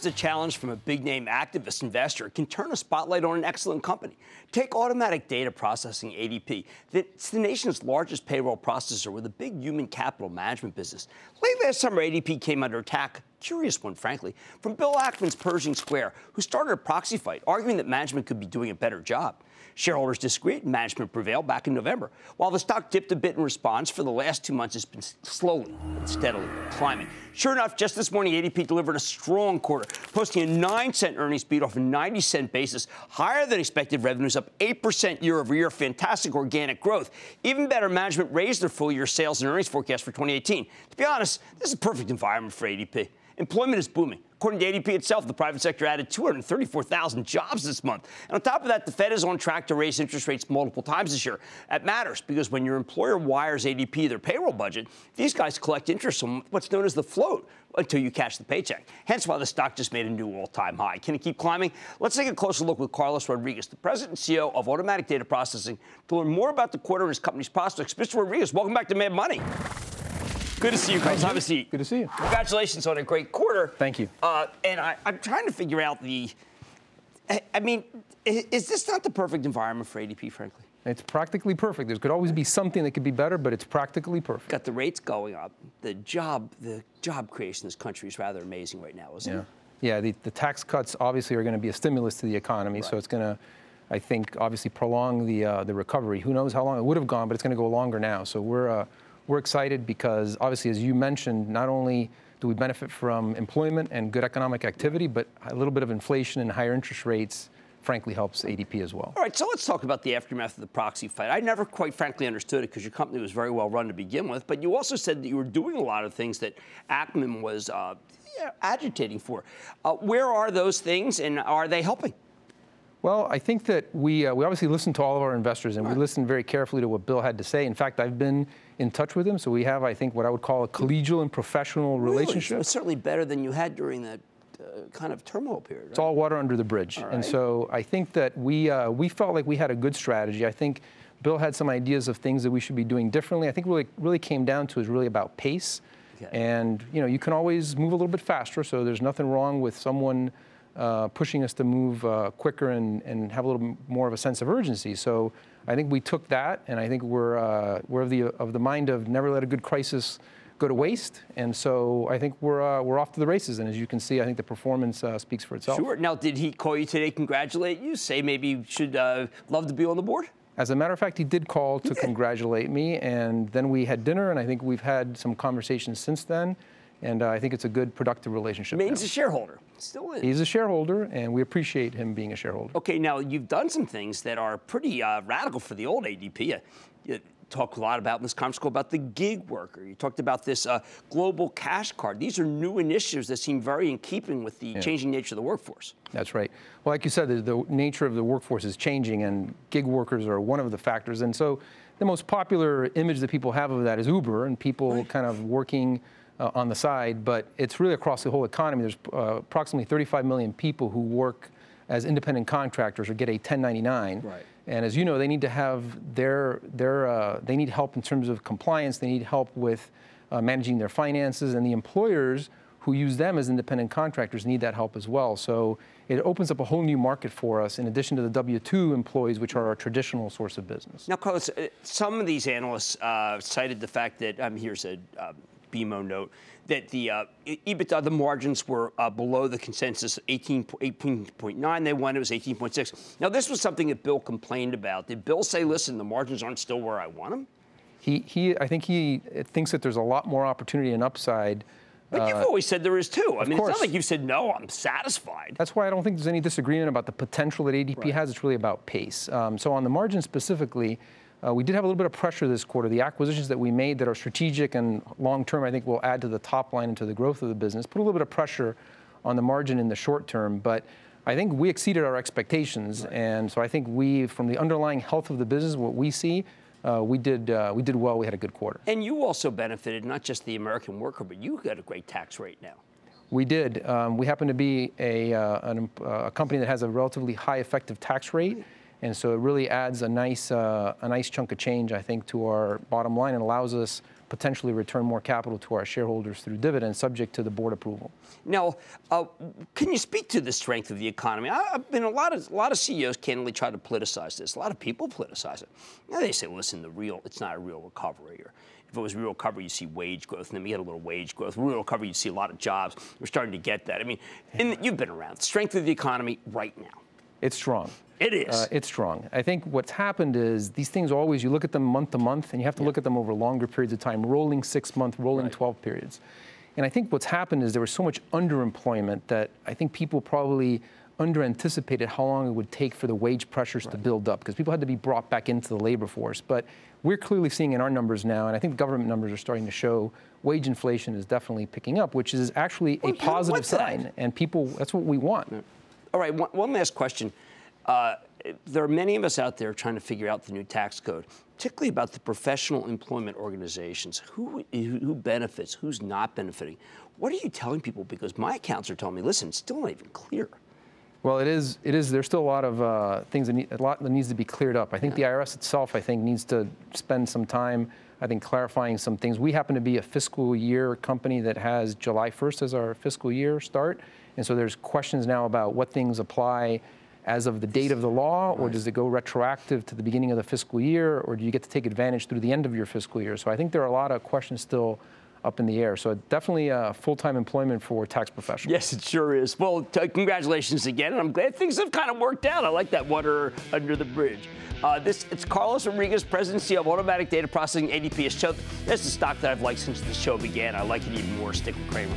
Sometimes a challenge from a big name activist investor can turn a spotlight on an excellent company. Take automatic data processing ADP. It's the nation's largest payroll processor with a big human capital management business. Late last summer, ADP came under attack curious one, frankly, from Bill Ackman's Pershing Square, who started a proxy fight, arguing that management could be doing a better job. Shareholders disagreed. Management prevailed back in November. While the stock dipped a bit in response, for the last two months, it's been slowly and steadily climbing. Sure enough, just this morning, ADP delivered a strong quarter, posting a 9 cent earnings beat off a 90 cent basis, higher than expected revenues up 8% year over year, fantastic organic growth. Even better, management raised their full year sales and earnings forecast for 2018. To be honest, this is a perfect environment for ADP. Employment is booming. According to ADP itself, the private sector added 234,000 jobs this month. And on top of that, the Fed is on track to raise interest rates multiple times this year. That matters because when your employer wires ADP their payroll budget, these guys collect interest on what's known as the float until you cash the paycheck. Hence why the stock just made a new all-time high. Can it keep climbing? Let's take a closer look with Carlos Rodriguez, the president and CEO of Automatic Data Processing, to learn more about the quarter and his company's prospects. Mr. Rodriguez, welcome back to Mad Money. Good to see you, Carlos. Have a seat. Good to see you. Congratulations on a great quarter. Thank you. Uh, and I, am trying to figure out the. I mean, is this not the perfect environment for ADP, frankly? It's practically perfect. There could always be something that could be better, but it's practically perfect. Got the rates going up. The job, the job creation in this country is rather amazing right now, isn't yeah. it? Yeah. The, the tax cuts obviously are going to be a stimulus to the economy, right. so it's going to. I think obviously prolong the uh, the recovery. Who knows how long it would have gone, but it's going to go longer now. So we're uh, we're excited because obviously, as you mentioned, not only do we benefit from employment and good economic activity, but a little bit of inflation and higher interest rates frankly helps ADP as well. All right, so let's talk about the aftermath of the proxy fight. I never quite frankly understood it because your company was very well run to begin with, but you also said that you were doing a lot of things that Ackman was uh, agitating for. Uh, where are those things and are they helping? Well, I think that we, uh, we obviously listened to all of our investors and we listened very carefully to what Bill had to say. In fact, I've been in touch with him, so we have, I think, what I would call a collegial and professional really? relationship. It's certainly better than you had during that uh, kind of turmoil period. Right? It's all water under the bridge. Right. And so I think that we, uh, we felt like we had a good strategy. I think Bill had some ideas of things that we should be doing differently. I think really really came down to is really about pace. Okay. And you know, you can always move a little bit faster, so there's nothing wrong with someone uh, pushing us to move uh, quicker and, and have a little more of a sense of urgency. So I think we took that, and I think we're, uh, we're of, the, of the mind of never let a good crisis go to waste. And so I think we're, uh, we're off to the races. And as you can see, I think the performance uh, speaks for itself. Sure. Now, did he call you today, congratulate you, say maybe you should uh, love to be on the board? As a matter of fact, he did call to congratulate me, and then we had dinner, and I think we've had some conversations since then. And uh, I think it's a good, productive relationship. Means a shareholder. Still is. He's a shareholder, and we appreciate him being a shareholder. Okay, now you've done some things that are pretty uh, radical for the old ADP. You, you talked a lot about in this conference call about the gig worker. You talked about this uh, global cash card. These are new initiatives that seem very in keeping with the yeah. changing nature of the workforce. That's right. Well, like you said, the, the nature of the workforce is changing, and gig workers are one of the factors. And so the most popular image that people have of that is Uber and people right. kind of working – uh, on the side, but it's really across the whole economy. There's uh, approximately 35 million people who work as independent contractors or get a 1099. Right. And as you know, they need to have their their uh, they need help in terms of compliance. They need help with uh, managing their finances, and the employers who use them as independent contractors need that help as well. So it opens up a whole new market for us in addition to the W-2 employees, which are our traditional source of business. Now, Carlos, uh, some of these analysts uh, cited the fact that, um, here's a um, BMO note that the uh, EBITDA, the margins were uh, below the consensus 18, 18.9. They won, it was 18.6. Now, this was something that Bill complained about. Did Bill say, listen, the margins aren't still where I want them? He, he, I think he thinks that there's a lot more opportunity and upside. But you've uh, always said there is too. I mean, course. it's not like you said, no, I'm satisfied. That's why I don't think there's any disagreement about the potential that ADP right. has. It's really about pace. Um, so on the margin specifically, uh, we did have a little bit of pressure this quarter. The acquisitions that we made that are strategic and long term, I think, will add to the top line and to the growth of the business. Put a little bit of pressure on the margin in the short term, but I think we exceeded our expectations, right. and so I think we, from the underlying health of the business, what we see, uh, we did uh, we did well. We had a good quarter. And you also benefited not just the American worker, but you got a great tax rate now. We did. Um, we happen to be a, uh, an, uh, a company that has a relatively high effective tax rate. And so it really adds a nice, uh, a nice chunk of change, I think, to our bottom line and allows us potentially return more capital to our shareholders through dividends, subject to the board approval. Now, uh, can you speak to the strength of the economy? I, have been a lot of a lot of CEOs candidly try to politicize this. A lot of people politicize it. Now they say, listen, the real it's not a real recovery. Or if it was real recovery, you'd see wage growth, and then we get a little wage growth. Real recovery, you'd see a lot of jobs. We're starting to get that. I mean, the, you've been around. Strength of the economy right now. It's strong. It is. Uh, it's strong. I think what's happened is these things always, you look at them month to month, and you have to yeah. look at them over longer periods of time, rolling six month, rolling right. 12 periods. And I think what's happened is there was so much underemployment that I think people probably under anticipated how long it would take for the wage pressures right. to build up because people had to be brought back into the labor force. But we're clearly seeing in our numbers now, and I think the government numbers are starting to show wage inflation is definitely picking up, which is actually well, a positive sign. That? And people, that's what we want. Yeah. All right, one, one last question. Uh, there are many of us out there trying to figure out the new tax code, particularly about the professional employment organizations. Who, who benefits, who's not benefiting? What are you telling people? Because my accounts are telling me, listen, it's still not even clear. Well, it is. It is. There's still a lot of uh, things that need, a lot that needs to be cleared up. I think yeah. the IRS itself, I think, needs to spend some time. I think clarifying some things. We happen to be a fiscal year company that has July 1st as our fiscal year start, and so there's questions now about what things apply as of the date of the law, or does it go retroactive to the beginning of the fiscal year, or do you get to take advantage through the end of your fiscal year? So I think there are a lot of questions still up in the air. So definitely uh, full-time employment for tax professionals. Yes, it sure is. Well, t- congratulations again, and I'm glad things have kind of worked out. I like that water under the bridge. Uh, this it's Carlos Rodriguez, President CEO of Automatic Data Processing ADP. This is a stock that I've liked since the show began. I like it even more. Stick with Cramer.